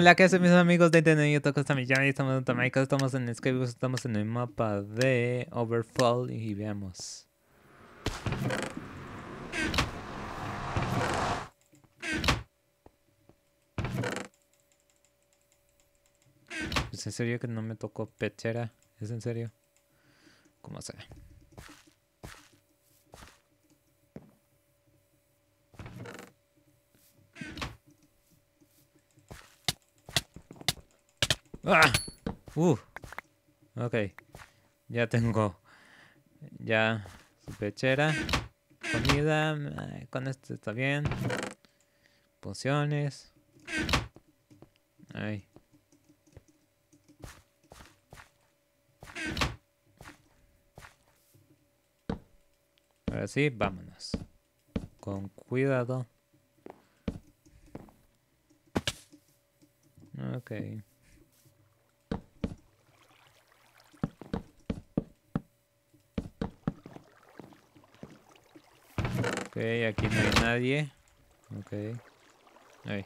la que hacen mis amigos de esta millón y estamos en Tamaica, estamos en Skype, estamos en el mapa de Overfall y veamos. ¿Es en serio que no me tocó pechera? ¿Es en serio? ¿Cómo sea? ¡Ah! Uh. Ok. Ya tengo. Ya. Su pechera. Comida. Con esto está bien. Pociones. Ay. Ahora sí, vámonos. Con cuidado. Ok. Ok, aquí no hay nadie. Ok. Ahí.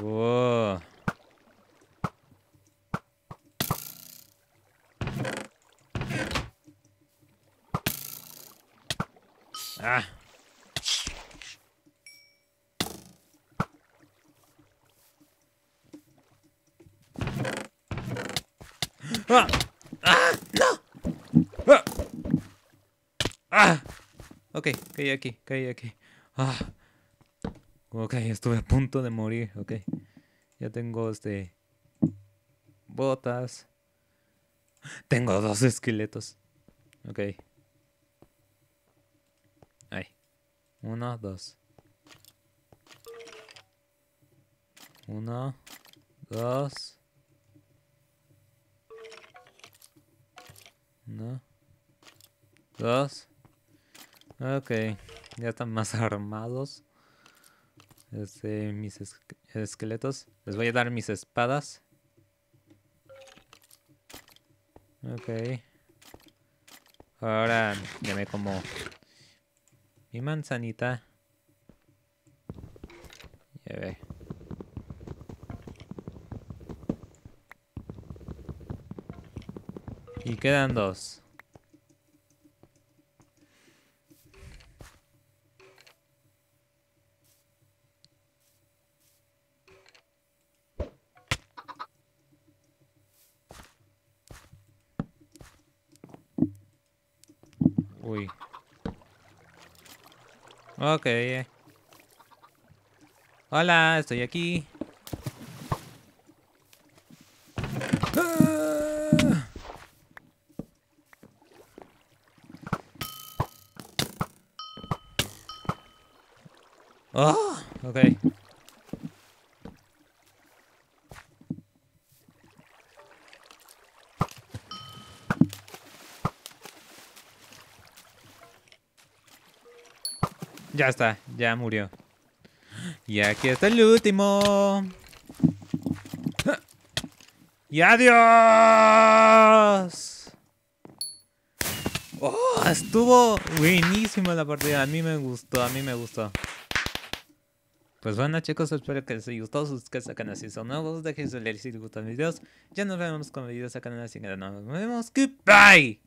Wow. Ah. ¡Ah! ¡Ah! ¡No! ¡Ah! ¡Ah! Caí aquí, caí aquí. Ah. Ok, estuve a punto de morir. Ok. Ya tengo este. Botas. Tengo dos esqueletos. Ok. Ahí. Uno, dos. Uno, dos. Uno. Dos. Ok. Ya están más armados. Este, mis esqueletos. Les voy a dar mis espadas. Ok. Ahora ya como mi manzanita. Ya ve. Y quedan dos. Uy. Ok. Hola, estoy aquí. Ah. Oh. Ya está, ya murió. Y aquí está el último. ¡Y adiós! Oh, estuvo buenísimo la partida. A mí me gustó, a mí me gustó. Pues bueno chicos, espero que les haya gustado. Suscríbanse al canal si son nuevos. Dejen su like si les gustan los videos. Ya nos vemos con videos acá en el canal. Nos vemos. Goodbye.